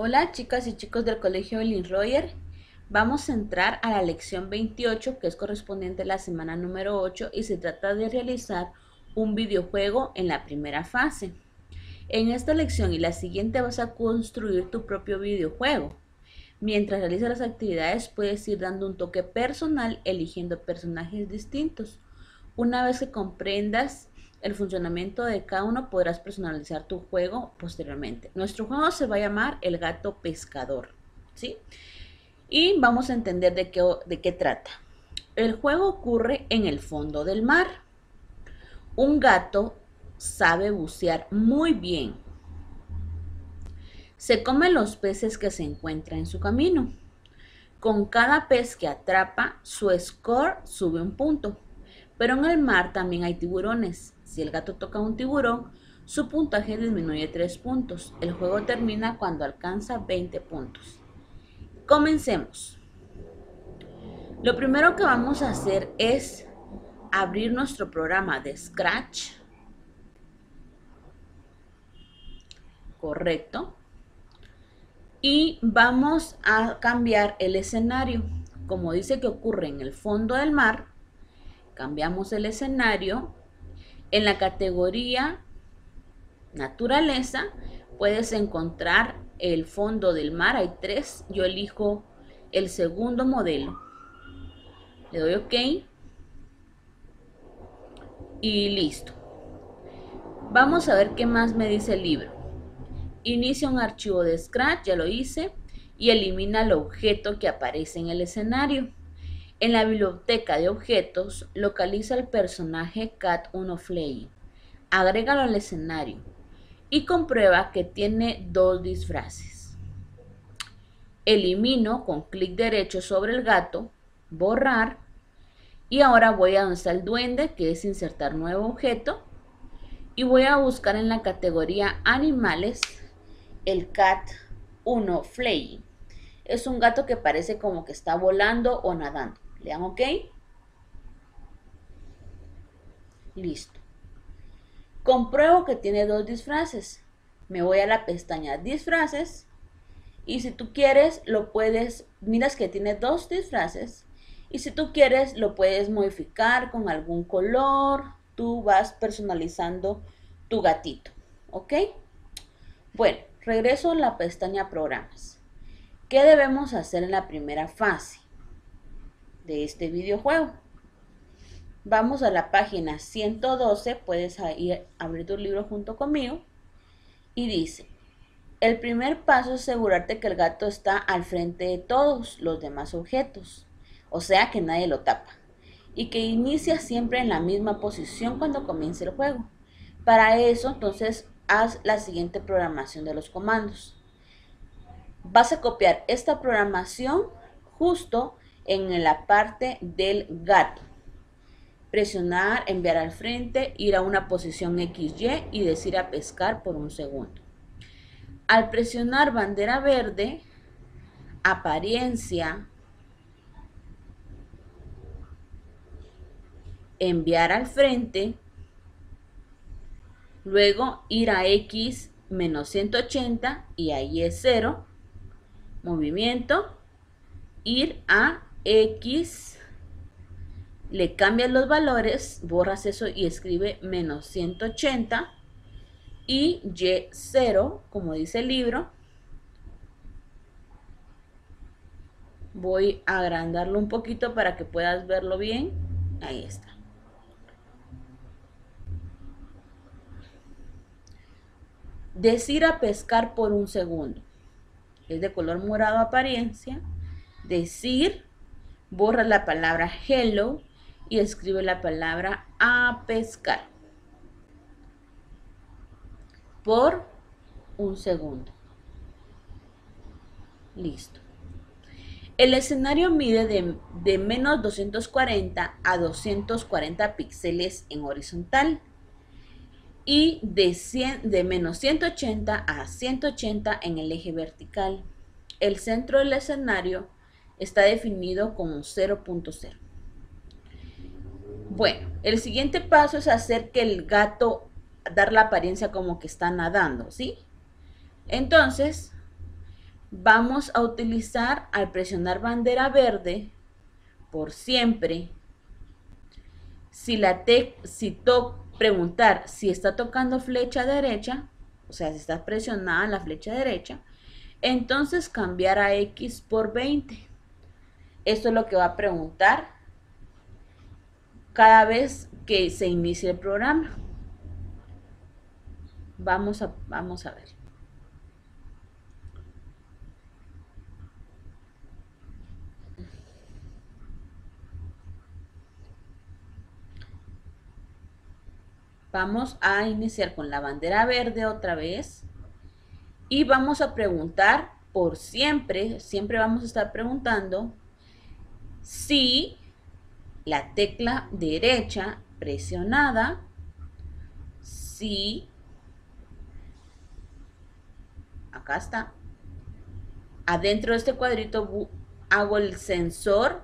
Hola chicas y chicos del Colegio Elin Royer. Vamos a entrar a la lección 28 que es correspondiente a la semana número 8 y se trata de realizar un videojuego en la primera fase. En esta lección y la siguiente vas a construir tu propio videojuego. Mientras realizas las actividades puedes ir dando un toque personal eligiendo personajes distintos. Una vez que comprendas el funcionamiento de cada uno podrás personalizar tu juego posteriormente. Nuestro juego se va a llamar El gato pescador, ¿sí? Y vamos a entender de qué, de qué trata. El juego ocurre en el fondo del mar. Un gato sabe bucear muy bien. Se come los peces que se encuentran en su camino. Con cada pez que atrapa, su score sube un punto. Pero en el mar también hay tiburones. Si el gato toca un tiburón, su puntaje disminuye 3 puntos. El juego termina cuando alcanza 20 puntos. Comencemos. Lo primero que vamos a hacer es abrir nuestro programa de Scratch. Correcto. Y vamos a cambiar el escenario. Como dice que ocurre en el fondo del mar, cambiamos el escenario. En la categoría naturaleza puedes encontrar el fondo del mar. Hay tres. Yo elijo el segundo modelo. Le doy OK. Y listo. Vamos a ver qué más me dice el libro. Inicia un archivo de Scratch, ya lo hice, y elimina el objeto que aparece en el escenario. En la biblioteca de objetos, localiza el personaje Cat 1 Flay. Agrégalo al escenario y comprueba que tiene dos disfraces. Elimino con clic derecho sobre el gato, borrar y ahora voy a donde el duende que es insertar nuevo objeto y voy a buscar en la categoría animales el cat 1 flay. Es un gato que parece como que está volando o nadando. Le dan OK. Listo. Compruebo que tiene dos disfraces. Me voy a la pestaña disfraces. Y si tú quieres, lo puedes, miras que tiene dos disfraces. Y si tú quieres, lo puedes modificar con algún color. Tú vas personalizando tu gatito. ¿Ok? Bueno, regreso a la pestaña programas. ¿Qué debemos hacer en la primera fase? De este videojuego. Vamos a la página 112, puedes ir, abrir tu libro junto conmigo y dice, el primer paso es asegurarte que el gato está al frente de todos los demás objetos, o sea que nadie lo tapa, y que inicia siempre en la misma posición cuando comience el juego. Para eso, entonces, haz la siguiente programación de los comandos. Vas a copiar esta programación justo en la parte del gato. Presionar, enviar al frente, ir a una posición XY y decir a pescar por un segundo. Al presionar bandera verde, apariencia, enviar al frente, luego ir a X menos 180 y ahí es 0, movimiento, ir a X, le cambias los valores, borras eso y escribe menos 180 y Y0, como dice el libro. Voy a agrandarlo un poquito para que puedas verlo bien. Ahí está. Decir a pescar por un segundo. Es de color morado apariencia. Decir borra la palabra hello y escribe la palabra a pescar por un segundo. Listo. El escenario mide de, menos 240 a 240 píxeles en horizontal y de, 100, de menos 180 a 180 en el eje vertical. El centro del escenario está definido como 0.0. Bueno, el siguiente paso es hacer que el gato, dar la apariencia como que está nadando, ¿sí? Entonces, vamos a utilizar al presionar bandera verde por siempre. Si la te, si preguntar si está tocando flecha derecha, o sea, si está presionada la flecha derecha, entonces cambiar a X por 20. Esto es lo que va a preguntar cada vez que se inicie el programa. Vamos a, vamos a ver. Vamos a iniciar con la bandera verde otra vez. Y vamos a preguntar por siempre, siempre vamos a estar preguntando si la tecla derecha presionada, si, acá está, adentro de este cuadrito hago el sensor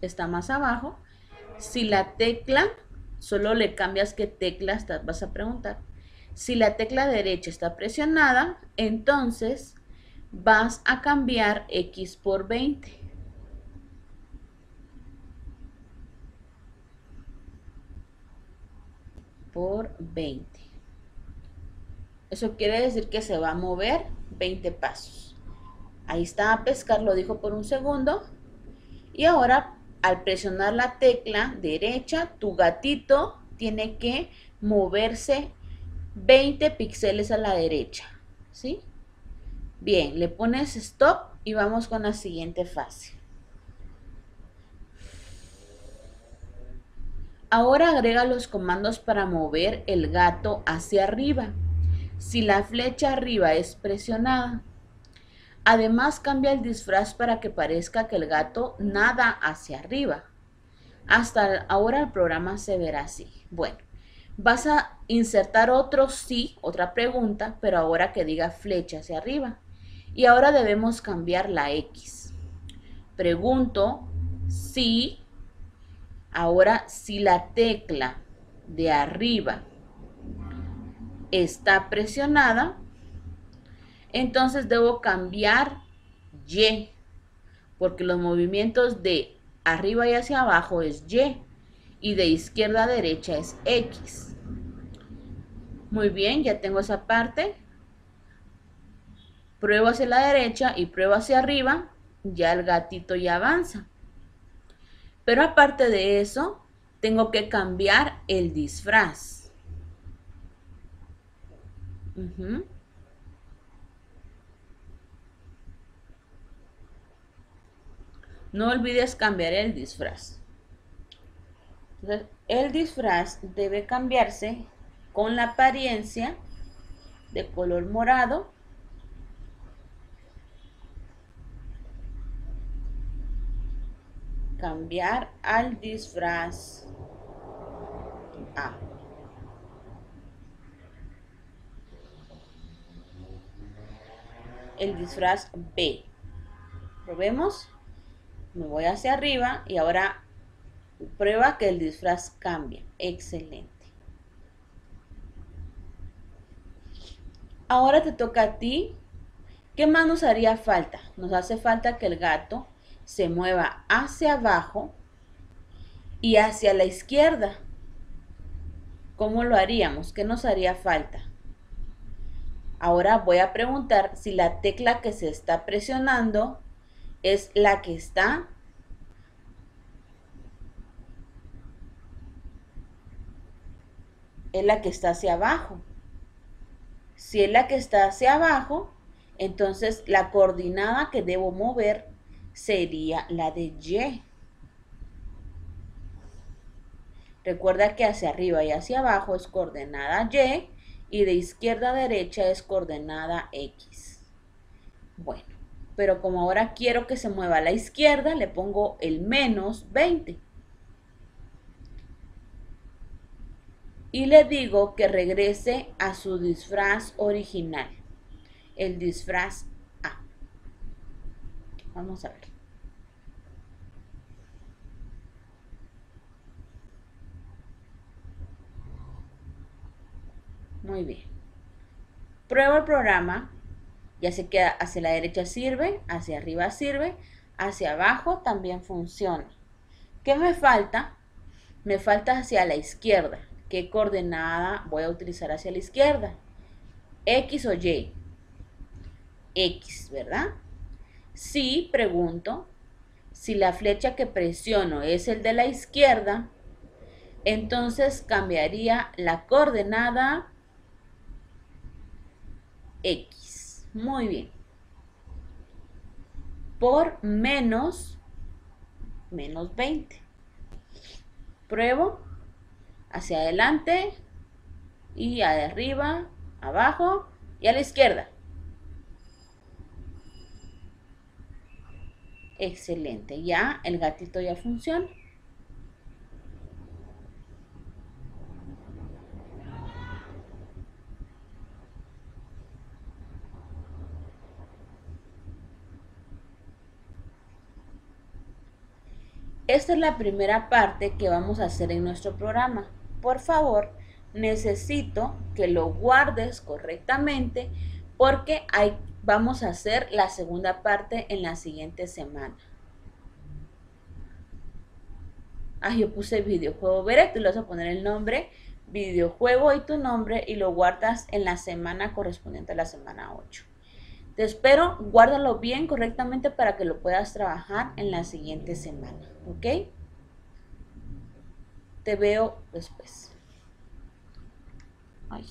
está más abajo. Si la tecla, solo le cambias qué tecla vas a preguntar. Si la tecla derecha está presionada, entonces vas a cambiar X por 20. Por 20. Eso quiere decir que se va a mover 20 pasos. Ahí está a pescar, lo dijo por un segundo. Y ahora al presionar la tecla derecha, tu gatito tiene que moverse 20 píxeles a la derecha. ¿Sí? Bien, le pones stop y vamos con la siguiente fase. Ahora agrega los comandos para mover el gato hacia arriba. Si la flecha arriba es presionada, Además cambia el disfraz para que parezca que el gato nada hacia arriba. Hasta ahora el programa se verá así. Bueno, vas a insertar otro sí, otra pregunta, pero ahora que diga flecha hacia arriba. Y ahora debemos cambiar la X. Pregunto si, ahora si la tecla de arriba está presionada, entonces debo cambiar Y, porque los movimientos de arriba y hacia abajo es Y y de izquierda a derecha es X. Muy bien, ya tengo esa parte. Pruebo hacia la derecha y pruebo hacia arriba, ya el gatito ya avanza. Pero aparte de eso, tengo que cambiar el disfraz. No olvides cambiar el disfraz. el disfraz debe cambiarse con la apariencia de color morado cambiar al disfraz A. El disfraz B. Probemos me voy hacia arriba y ahora prueba que el disfraz cambia. Excelente. Ahora te toca a ti. ¿Qué más nos haría falta? Nos hace falta que el gato se mueva hacia abajo y hacia la izquierda. ¿Cómo lo haríamos? ¿Qué nos haría falta? Ahora voy a preguntar si la tecla que se está presionando es la que está es la que está hacia abajo. Si es la que está hacia abajo, entonces la coordinada que debo mover sería la de Y. Recuerda que hacia arriba y hacia abajo es coordenada Y y de izquierda a derecha es coordenada X. Bueno pero como ahora quiero que se mueva a la izquierda, le pongo el menos 20. Y le digo que regrese a su disfraz original, el disfraz A. Vamos a ver. Muy bien. Prueba el programa ya se queda hacia la derecha sirve, hacia arriba sirve, hacia abajo también funciona. ¿Qué me falta? Me falta hacia la izquierda. ¿Qué coordenada voy a utilizar hacia la izquierda? X o Y. X, ¿verdad? Si pregunto, si la flecha que presiono es el de la izquierda, entonces cambiaría la coordenada X. Muy bien. Por menos, menos 20. Pruebo hacia adelante y arriba, abajo y a la izquierda. Excelente, ya el gatito ya funciona. Esta es la primera parte que vamos a hacer en nuestro programa. Por favor, necesito que lo guardes correctamente porque hay vamos a hacer la segunda parte en la siguiente semana. Ah, yo puse videojuego Veré, tú le vas a poner el nombre videojuego y tu nombre y lo guardas en la semana correspondiente a la semana 8. Te espero, guárdalo bien correctamente para que lo puedas trabajar en la siguiente semana, ¿ok? Te veo después. Ay.